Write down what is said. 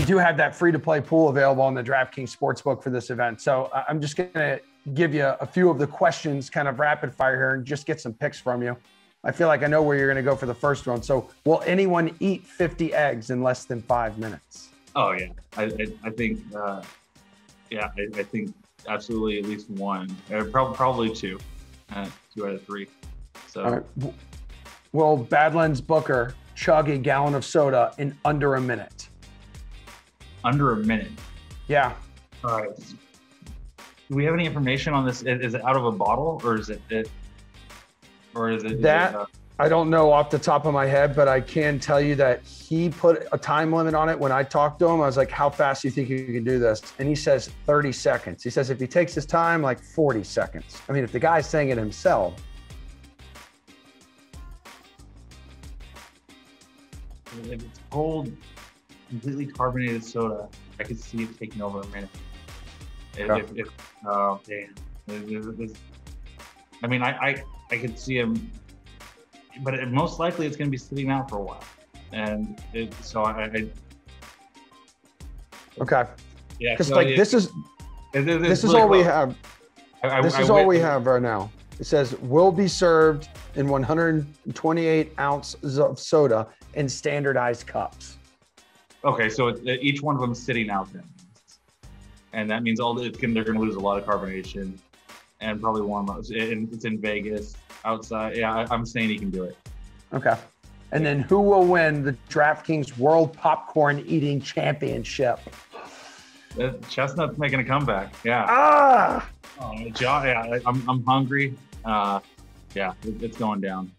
we do have that free to play pool available on the DraftKings Sportsbook for this event. So I'm just going to give you a few of the questions, kind of rapid fire here, and just get some picks from you. I feel like I know where you're going to go for the first one. So, will anyone eat 50 eggs in less than five minutes? Oh yeah, I I, I think uh, yeah, I, I, think absolutely at least one, or probably probably two, uh, two out of three. So, right. will Badlands Booker chug a gallon of soda in under a minute? Under a minute. Yeah. All right. Do we have any information on this? Is it out of a bottle or is it, it or is it that? Is it, uh, I don't know off the top of my head, but I can tell you that he put a time limit on it. When I talked to him, I was like, "How fast do you think you can do this?" And he says 30 seconds. He says if he takes his time, like 40 seconds. I mean, if the guy's saying it himself. If it's cold, completely carbonated soda, I could see it taking over a minute. If, if, oh damn, I mean, I, I I could see him but it, most likely it's going to be sitting out for a while. And it, so I, I okay, yeah, because so like this is this is really all we have. I, this is all we have right now. It says will be served in 128 ounces of soda in standardized cups. Okay, so it, each one of them sitting out then, and that means all the, they're going to lose a lot of carbonation and probably warm up. It's in Vegas outside. Yeah, I, am saying he can do it. Okay. And then who will win the DraftKings World Popcorn Eating Championship? The Chestnut's making a comeback. Yeah. Ah. Oh, yeah, I'm, I'm hungry. Uh, yeah, it, it's going down.